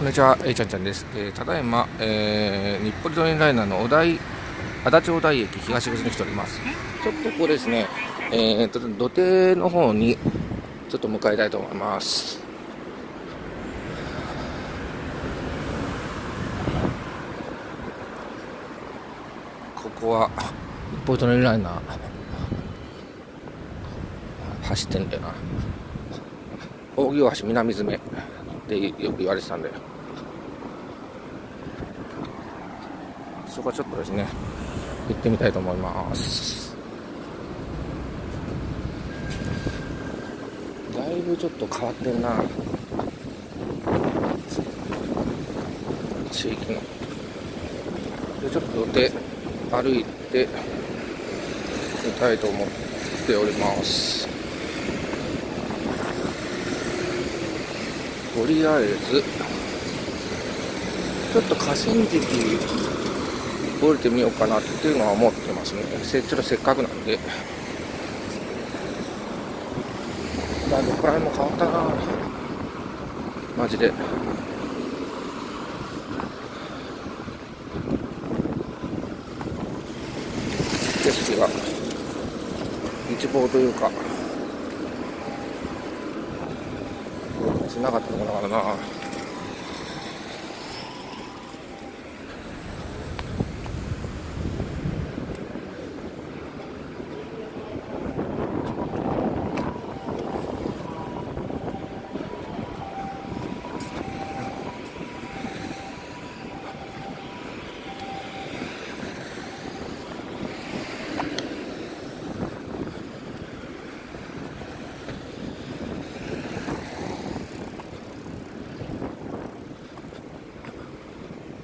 こんにちは、えいちゃんちゃんです。えーただいま、えー日暮里トレインライナーのお台、足立小台駅東口に来ております。ちょっとここですね、えーと、土手の方にちょっと向かいたいと思います。ここは、日暮里トレインライナー、走ってんだよな。扇大橋南詰ってよく言われてたんでそこはちょっとですね行ってみたいと思います。だいぶちょっと変わってんな。地域の。でちょっとで歩いてみたいと思っております。とりあえずちょっと河川敷降りてみようかなっていうのは思ってますね。せちょっとせっかくなんで。まあどこら辺も変わったな。マジで。景色が一望というかしなかったのだからな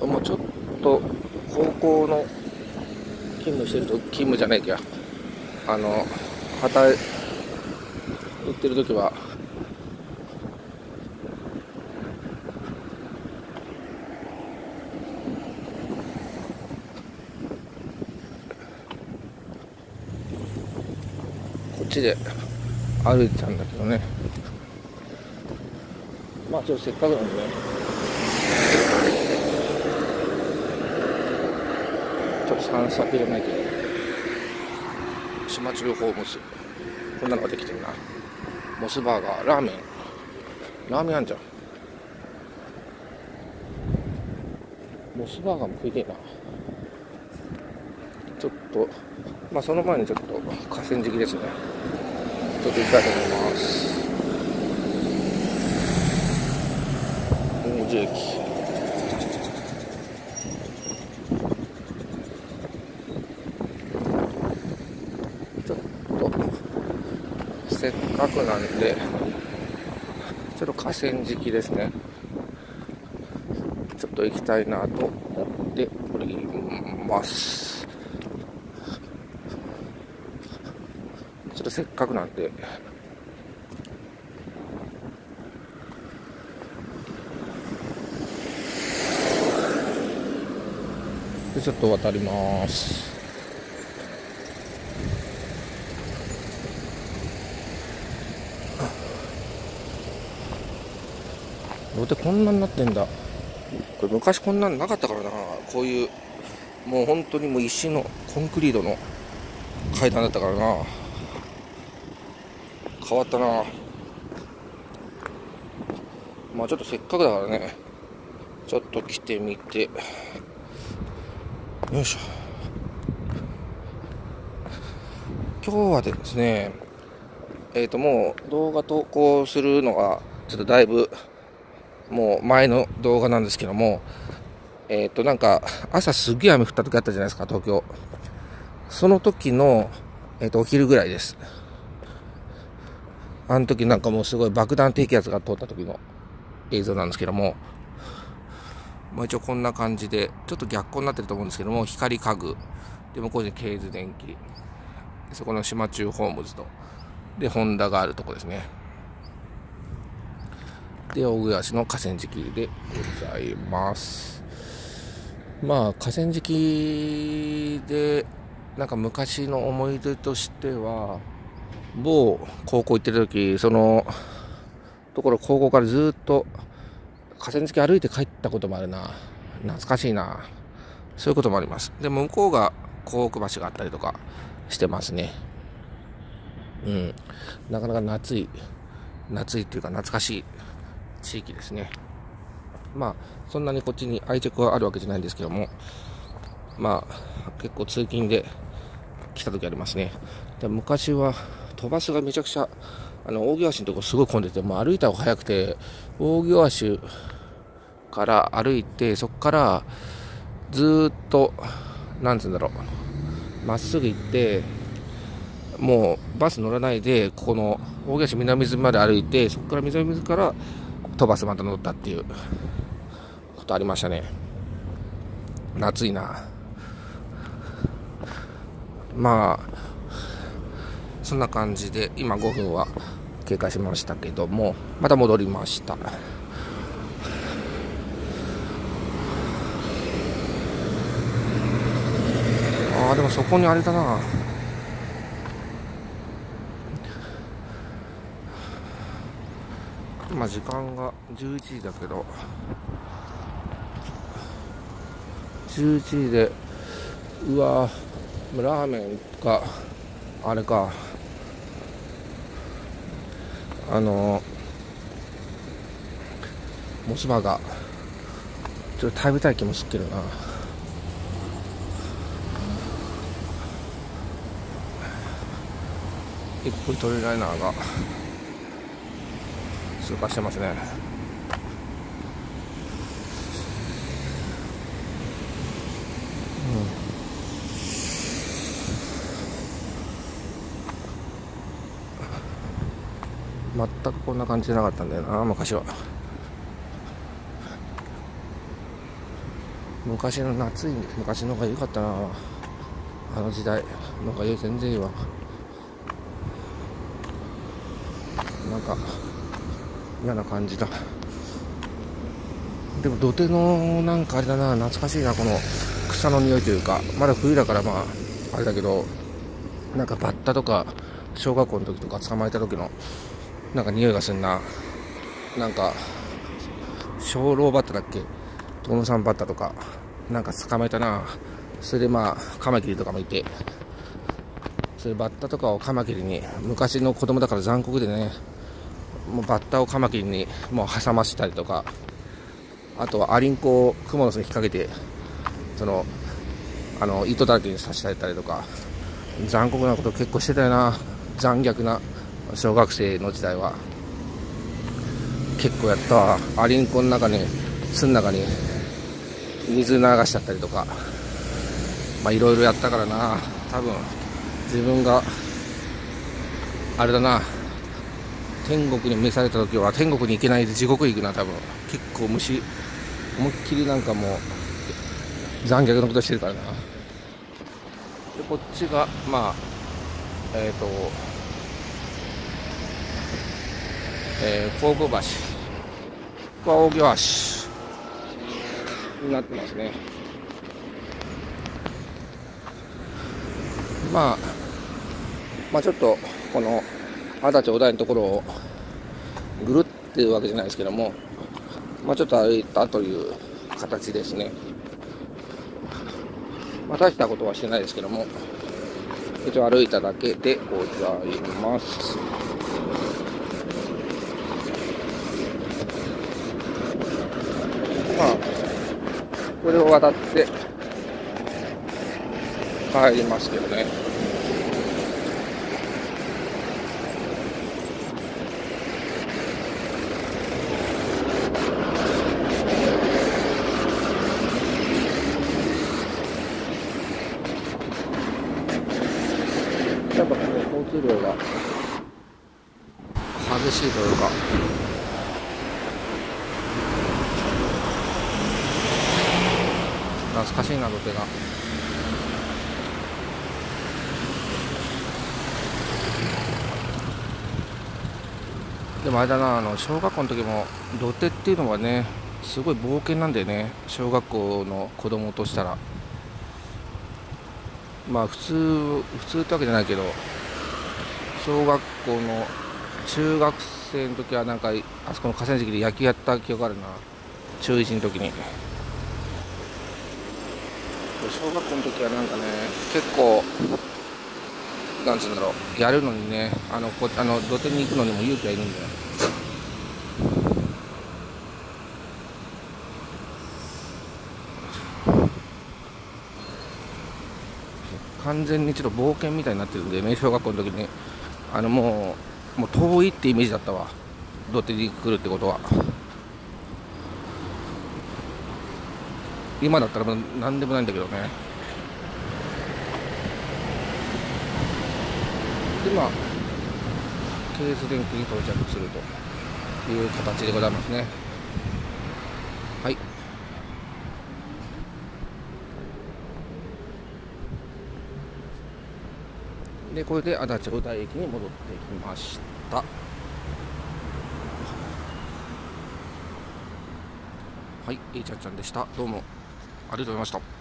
もうちょっと高校の勤務してると勤務じゃないけやあの働い行ってる時はこっちで歩いてたんだけどね。まあちょっとせっかくなんでね。ちょっと散策じゃないけど。島中ホームス。こんなのができてるな。モスバーガーラーメン。ラーメンあんじゃん。モスバーガーも食いてえな。ちょっとまあその前にちょっと河川敷ですね。ちょっと行きたいと思います。王子駅ちょっとせっかくなんでちょっと河川敷ですね。ちょっと行きたいなと思っております。ちょっとせっかくなんで。でちょっと渡ります。土手こんなになってんだ？これ昔こんなんなかったからな。こういうもう本当にもう石のコンクリートの階段だったからな。変わったな。まあちょっとせっかくだからね。ちょっと来てみて。よいしょ。今日はですねえっ、ともう動画投稿するのがちょっとだいぶもう前の動画なんですけども、えっ、と、なんか、朝すげえ雨降った時あったじゃないですか、東京。その時の、えっ、と、お昼ぐらいです。あの時なんかもうすごい爆弾低気圧が通った時の映像なんですけども、まあ一応こんな感じで、ちょっと逆光になってると思うんですけども、光家具、で、向こうにケーズ電機、そこの島中ホームズと、で、ホンダがあるとこですね。で、大暮足の河川敷でございます。まあ、河川敷で、なんか昔の思い出としては、某高校行ってる時、その、ところ高校からずっと河川敷歩いて帰ったこともあるな。懐かしいな。そういうこともあります。で向こうが甲北橋があったりとかしてますね。うん。なかなか夏い夏いっていうか懐かしい地域ですね。まあそんなにこっちに愛着はあるわけじゃないんですけどもまあ結構通勤で来た時ありますね。で昔は飛ばすがめちゃくちゃあの大行橋のとこすごい混んでてもう歩いた方が早くて大行橋から歩いてそこからずっとなんつうんだろうまっすぐ行ってもうバス乗らないでここの大行橋南水まで歩いてそこから南水から飛ばすまた乗ったっていうことありましたね。夏いな。まあそんな感じで今5分は経過しましたけどもまた戻りました。ああでもそこにあれだな。今時間が11時だけど11時でうわラーメンかあれかあのモスバーガー。ちょっと食べたい気もするけどな。一歩トレライナーが。通過してますね。全くこんな感じじゃなかったんだよな昔は。昔の夏い昔の方が良かったなあの時代。なんか全然いいわ。なんか嫌な感じだ。でも土手のなんかあれだな懐かしいなこの草の匂いというか。まだ冬だからまああれだけどなんかバッタとか小学校の時とか捕まえた時のなんか匂いがするな。なんか小老バッタだっけ？トムさんバッタとかなんか捕まえたな。それでまあカマキリとかもいて。それバッタとかをカマキリに昔の子供だから残酷でね。もうバッタをカマキリにもう挟ませたりとかあとはアリンコをクモの巣に引っ掛けてそのあの糸だらけに刺したりとか残酷なこと結構してたよな。残虐な小学生の時代は。結構やったわ。アリンコの中に巣の中に水流しちゃったりとか。まあいろいろやったからな。多分自分があれだな。天国に召された時は天国に行けないで地獄行くな。多分。結構虫思いっきりなんかもう残虐なことしてるからな。でこっちがまあえっ、ー、とえー、甲府橋。ここは大行橋になってますね。まあまあちょっとこの二十歳お台のところをぐるっていうわけじゃないですけどもまあちょっと歩いたという形ですねまあ大したことはしてないですけども一応歩いただけでございますまあ、これを渡って帰りますけどね。やっぱこの交通量が。激しいというか。懐かしいな土手が。でもあれだなあの小学校の時も土手っていうのはねすごい冒険なんだよね。小学校の子供としたら。まあ普通普通ってわけじゃないけど。小学校の中学生の時はなんかあそこの河川敷で野球やった記憶あるな。中1の時に。小学校の時はなんかね結構なんつうんだろう。やるのにねあのこあの土手に行くのにも勇気がいるんだよ。完全にちょっと冒険みたいになってるんでね小学校の時にあのもうもう遠いってイメージだったわ。土手に来るってことは。今だったらもう何でもないんだけどね。でまあケース電機に到着するという形でございますね。はい。でこれで足立小田駅に戻ってきましたはい、えいちゃんちゃんでした。どうもありがとうございました。